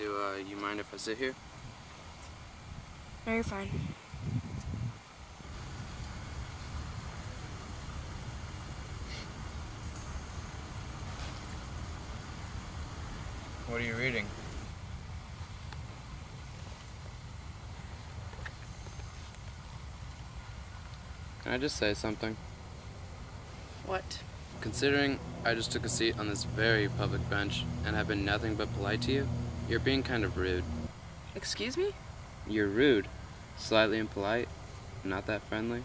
Do uh, you mind if I sit here? No, you're fine. What are you reading? Can I just say something? What? Considering I just took a seat on this very public bench and have been nothing but polite to you, you're being kind of rude. Excuse me? You're rude. Slightly impolite. Not that friendly.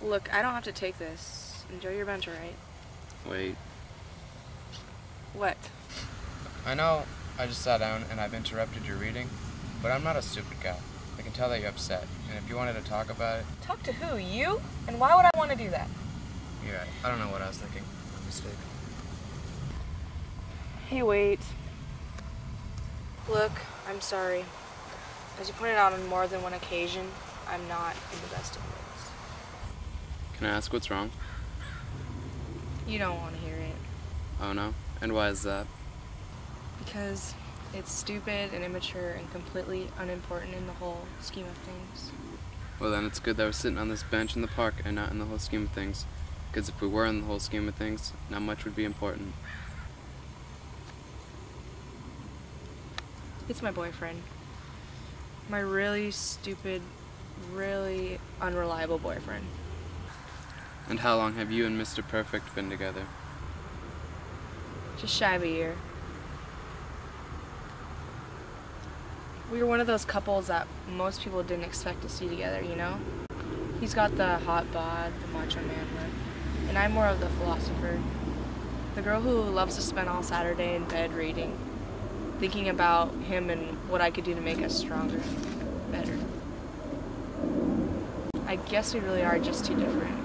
Look, I don't have to take this. Enjoy your bench, alright? Wait. What? I know I just sat down and I've interrupted your reading, but I'm not a stupid guy. I can tell that you're upset, and if you wanted to talk about it, Talk to who? You? And why would I want to do that? you're right. I don't know what I was thinking. My mistake. Hey, wait. Look, I'm sorry. As you pointed out on more than one occasion, I'm not in the best of moods. Can I ask what's wrong? You don't want to hear it. Oh no? And why is that? Because it's stupid and immature and completely unimportant in the whole scheme of things. Well, then it's good that we're sitting on this bench in the park and not in the whole scheme of things. Because if we were in the whole scheme of things, not much would be important. It's my boyfriend. My really stupid, really unreliable boyfriend. And how long have you and Mr. Perfect been together? Just shy of a year. We were one of those couples that most people didn't expect to see together, you know? He's got the hot bod, the macho man look, and I'm more of the philosopher. The girl who loves to spend all Saturday in bed reading, thinking about him and what I could do to make us stronger, better. I guess we really are just too different.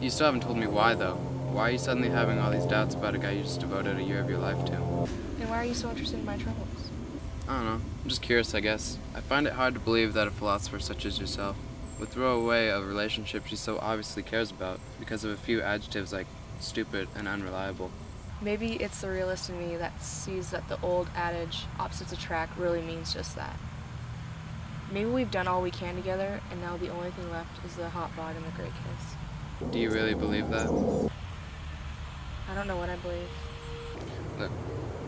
You still haven't told me why, though. Why are you suddenly having all these doubts about a guy you just devoted a year of your life to? And why are you so interested in my troubles? I don't know. I'm just curious, I guess. I find it hard to believe that a philosopher such as yourself would throw away a relationship she so obviously cares about because of a few adjectives like stupid and unreliable. Maybe it's the realist in me that sees that the old adage, opposites attract, really means just that. Maybe we've done all we can together, and now the only thing left is the hot bod and the great kiss. Do you really believe that? I don't know what I believe. Look,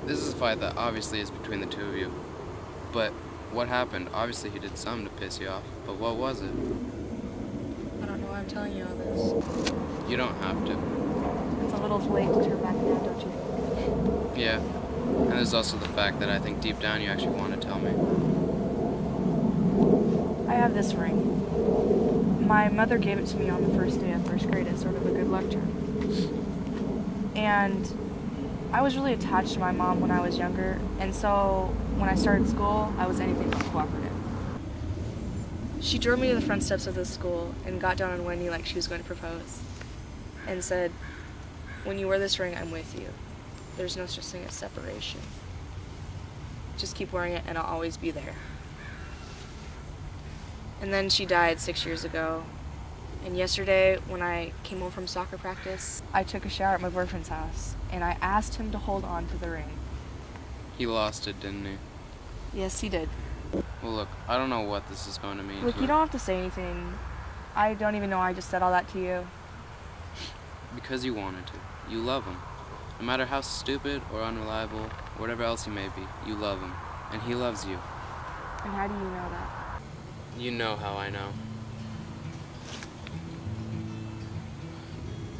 this is a fight that obviously is between the two of you. But what happened? Obviously he did something to piss you off, but what was it? I don't know why I'm telling you all this. You don't have to. It's a little late to turn back now, don't you think? Yeah. And there's also the fact that I think deep down you actually want to tell me. I have this ring. My mother gave it to me on the first day of first grade as sort of a good luck charm. And I was really attached to my mom when I was younger, and so when I started school, I was anything but cooperative. She drove me to the front steps of the school and got down on one knee like she was going to propose, and said, When you wear this ring, I'm with you. There's no such thing as separation. Just keep wearing it, and I'll always be there. And then she died six years ago. And yesterday, when I came home from soccer practice, I took a shower at my boyfriend's house, and I asked him to hold on to the ring. He lost it, didn't he? Yes, he did. Well, look, I don't know what this is going to mean. Look, to you don't have to say anything. I don't even know I just said all that to you. Because you wanted to. You love him. No matter how stupid or unreliable, whatever else he may be, you love him. And he loves you. And how do you know that? You know how I know.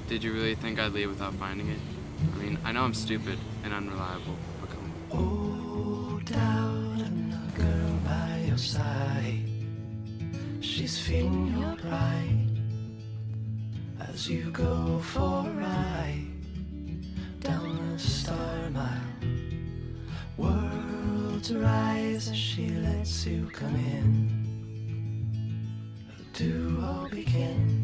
Did you really think I'd leave without finding it? I mean, I know I'm stupid and unreliable, but come Hold down and the girl by your side. She's feeding your pride as you go for a ride down the star mile. Worlds rise as she lets you come in. The duo begin.